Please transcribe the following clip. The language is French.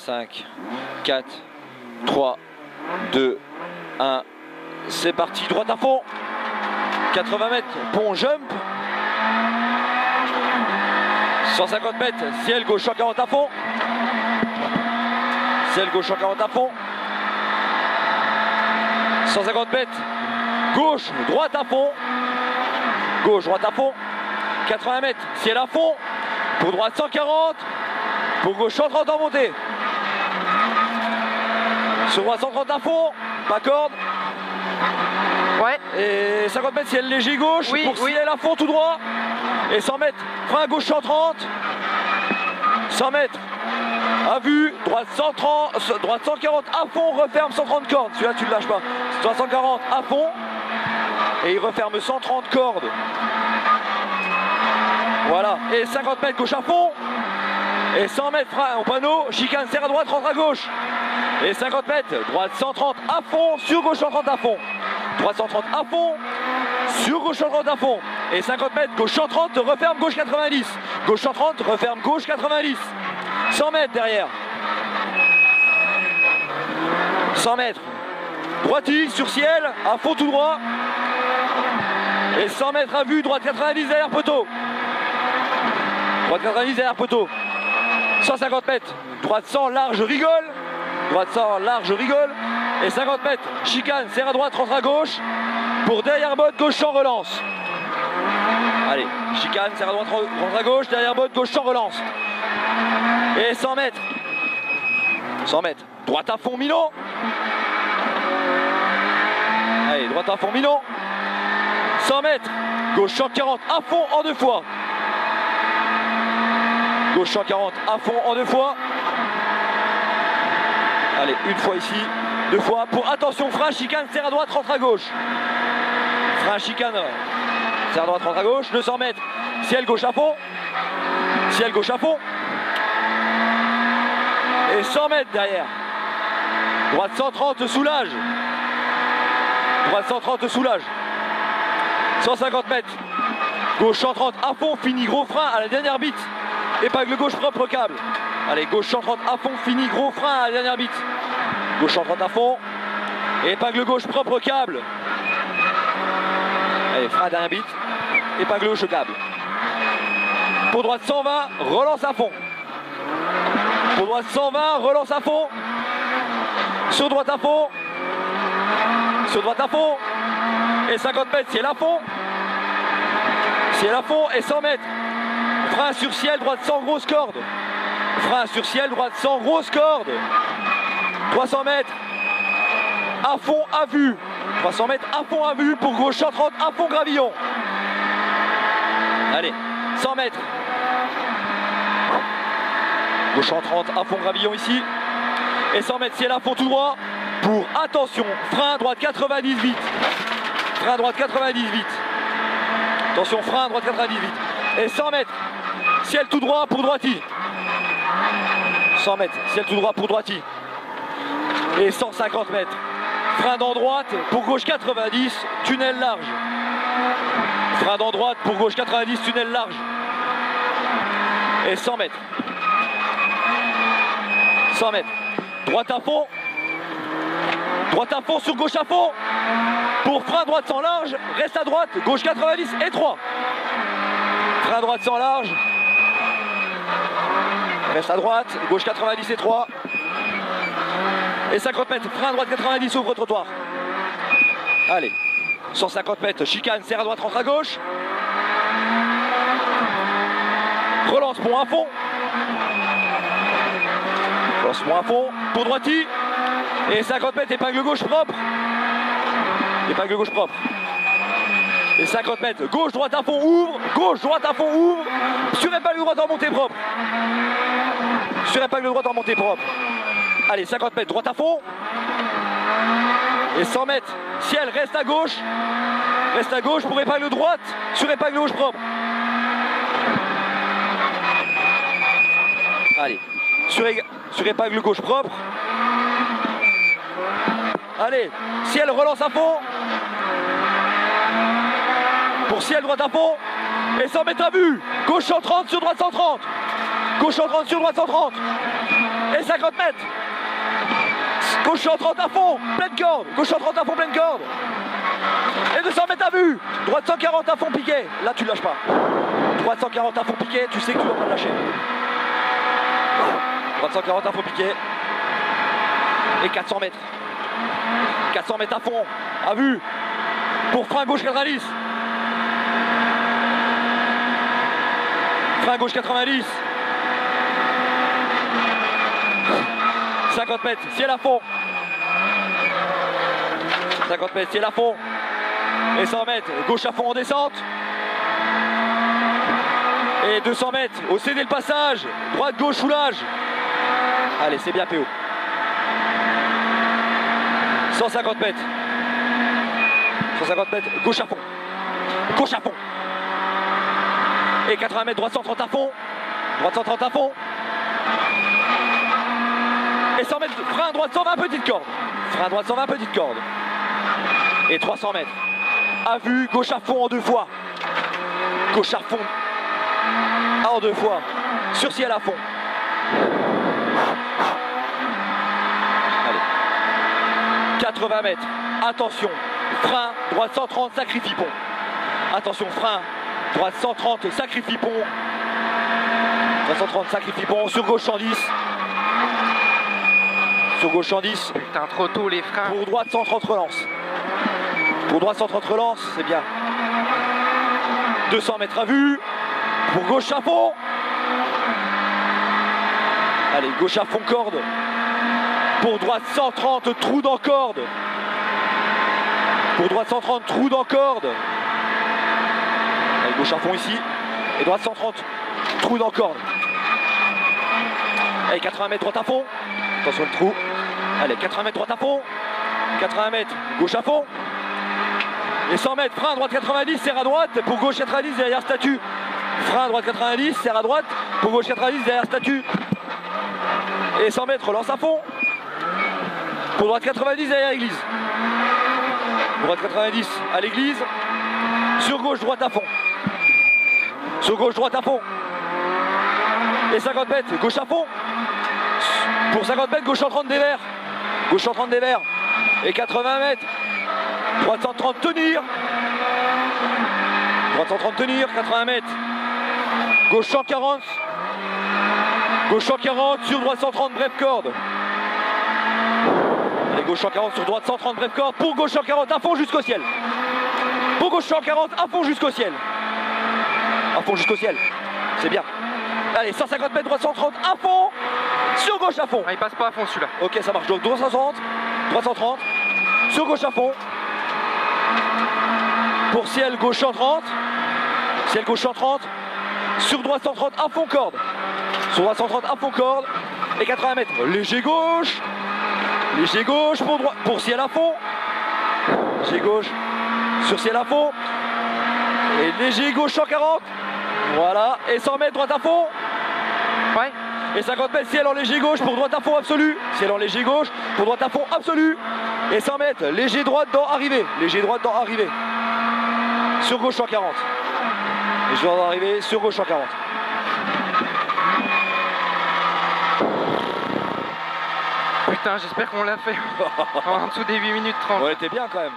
5, 4, 3, 2, 1. C'est parti, droite à fond. 80 mètres, pont jump. 150 mètres, ciel gauche 140 à fond. Ciel gauche 140 à fond. 150 mètres, gauche, droite à fond. Gauche, droite à fond. 80 mètres, ciel à fond. Pour droite 140. Pour gauche 130 en montée. Sur droite 130 à fond. Pas corde. Ouais. Et 50 mètres ciel léger gauche. Oui, pour oui. ciel à fond tout droit. Et 100 mètres, frein gauche 130. 100 mètres. À vue, droite 130, droite 140 à fond, referme 130 cordes. Celui-là, tu ne lâches pas. Droite 140 à fond. Et il referme 130 cordes. Voilà. Et 50 mètres gauche à fond. Et 100 mètres frein au panneau. Chicane serre à droite, rentre à gauche. Et 50 mètres, droite 130 à fond, sur gauche 130 à fond. Droite 130 à fond, sur gauche 130 à fond. Et 50 mètres, gauche 130, referme gauche 90. Gauche 130, referme gauche 90. 100 mètres derrière. 100 mètres. Droitille sur ciel, à fond tout droit. Et 100 mètres à vue, droite 90 derrière poteau. Droite 90 derrière poteau. 150 mètres, droite 100, large, rigole. Droite 100, large, rigole. Et 50 mètres, chicane, serre à droite, rentre à gauche. Pour derrière botte, gauche 100, relance. Allez, chicane, serre à droite, rentre à gauche, derrière botte, gauche 100, relance. Et 100 mètres. 100 mètres. Droite à fond, Milan. Allez, droite à fond, Milan. 100 mètres. Gauche 140 à fond en deux fois. Gauche 140 à fond en deux fois. Allez, une fois ici, deux fois. Pour attention, frein, chicane, serre à droite, rentre à gauche. Frein, chicane, serre à droite, rentre à gauche. 200 mètres. Ciel gauche à fond. Ciel gauche à fond. Et 100 mètres derrière. Droite 130 soulage. Droite 130 soulage. 150 mètres. Gauche 130 à fond, fini gros frein à la dernière bite. Épingle gauche propre câble. Allez, gauche 130 à fond, fini gros frein à la dernière bite. Gauche 130 à fond. Épingle gauche propre câble. Allez, frein à dernière bite. Épingle gauche câble. Pour droite 120, relance à fond. Pour droite 120, relance à fond. Sur droite à fond. Sur droite à fond. Et 50 mètres, ciel à fond. Ciel à fond et 100 mètres. Frein sur ciel, droite 100, grosse corde. Frein sur ciel, droite 100, grosse corde. 300 mètres. À fond, à vue. 300 mètres, à fond, à vue. Pour gauche 130, à fond, gravillon. Allez, 100 mètres. Gauche 130, à fond, gravillon ici. Et 100 mètres, ciel à fond tout droit. Pour, attention, frein droite 98. Frein droite 98. Attention, frein droite 98. Et 100 mètres, ciel tout droit pour droiti. 100 mètres, ciel tout droit pour droiti. Et 150 mètres. Frein d'en droite pour gauche 90, tunnel large. Frein d'en droite pour gauche 90, tunnel large. Et 100 mètres. 100 mètres. Droite à fond. Droite à fond sur gauche à fond. Pour frein droite sans large, reste à droite, gauche 90 et 3. Frein droite sans large. Reste à droite, gauche 90 et 3. Et 50 mètres, frein droite 90, ouvre trottoir. Allez, 150 mètres, chicane, serre à droite, rentre à gauche. Relance pont à fond. Relance pont à fond, pour droiti. Et 50 mètres, épingle gauche propre. Épingle gauche propre. Et 50 mètres, gauche, droite à fond, ouvre. Gauche, droite à fond, ouvre. Sur épingle droite en montée propre. Sur épingle droite en montée propre. Allez, 50 mètres, droite à fond. Et 100 mètres, ciel, reste à gauche. Reste à gauche pour épingle droite. Sur épingle gauche propre. Allez, sur, sur épingle gauche propre. Allez, ciel relance à fond. Pour ciel droite à fond. Et 100 mètres à vue. Gauche 130 sur droite 130. Gauche 130 sur droite 130. Et 50 mètres. Gauche 130 à fond, pleine corde. Gauche 130 à fond, pleine corde. Et 200 mètres à vue. Droite 140 à fond piqué. Là, tu lâches pas. Droite 140 à fond piqué, tu sais que tu vas pas lâcher. Droite 140 à fond piqué. Et 400 mètres. 400 mètres à fond, à vue. Pour frein gauche 90. Frein gauche 90. 50 mètres, ciel à fond. 50 mètres, ciel à fond. Et 100 mètres, gauche à fond en descente. Et 200 mètres, au céder le passage. Droite, gauche, soulage. Allez, c'est bien PO. 150 mètres. 150 mètres, gauche à fond. Gauche à fond. Et 80 mètres, droite 130 à fond. Droite 130 à fond. Et 100 mètres, frein droite 120 petite corde. Frein droite 120 petite corde. Et 300 mètres. À vue, gauche à fond en deux fois. Gauche à fond. En deux fois. Sur ciel à fond. Allez. 80 mètres. Attention. Frein, droite 130, sacrifie pont. Attention, frein, droite 130, sacrifie pont. Droite 130, sacrifie pont. Sur gauche 110. Sur gauche 110. Putain, trop tôt les freins. Pour droite 130 relance. Pour droite 130 relance, c'est bien. 200 mètres à vue. Pour gauche à fond. Allez, gauche à fond corde. Pour droite 130 trous dans corde. Pour droite 130 trous dans corde. Gauche à fond ici. Et droite 130 trous dans corde. Allez, 80 mètres droite à fond. Attention le trou. Allez, 80 mètres droite à fond. 80 mètres gauche à fond. Et 100 mètres, frein droite 90, serre à droite. Pour gauche 90 derrière statut. Frein droite 90, serre à droite. Pour gauche 90 derrière statut. Et 100 mètres, relance à fond. Pour droite 90 derrière église. Droite 90 à l'église. Sur gauche, droite à fond. Sur gauche, droite à fond. Et 50 mètres, gauche à fond. Pour 50 mètres, gauche en 30 des verts. Gauche en 30 des verts. Et 80 mètres. Droite 130 tenir. Droite 130 tenir, 80 mètres. Gauche 140. Gauche 140 sur droite 130 brève corde. Allez, gauche 140 sur droite 130 brève corde. Pour gauche 140 à fond jusqu'au ciel. Pour gauche 140 à fond jusqu'au ciel. À fond jusqu'au ciel. C'est bien. Allez, 150 mètres droite 130 à fond. Sur gauche à fond. Ah, il passe pas à fond celui-là. Ok, ça marche. Donc 260, 330, sur gauche à fond. Pour ciel gauche 130, ciel gauche 130, sur droite 130 à fond corde. Sur droite 130 à fond corde. Et 80 mètres. Léger gauche. Léger gauche pour droite. Pour ciel à fond. Léger gauche. Sur ciel à fond. Et léger gauche 140. Voilà. Et 100 mètres droite à fond. Ouais. Et 50 mètres ciel en léger gauche pour droite à fond absolu. Ciel en léger gauche pour droite à fond absolu. Et 100 mètres léger droite dans arrivée. Léger droite dans arrivée. Sur gauche 140. Léger droite dans arrivée sur gauche 140. Putain, j'espère qu'on l'a fait. en dessous des 8 minutes 30. Ouais, t'es bien quand même.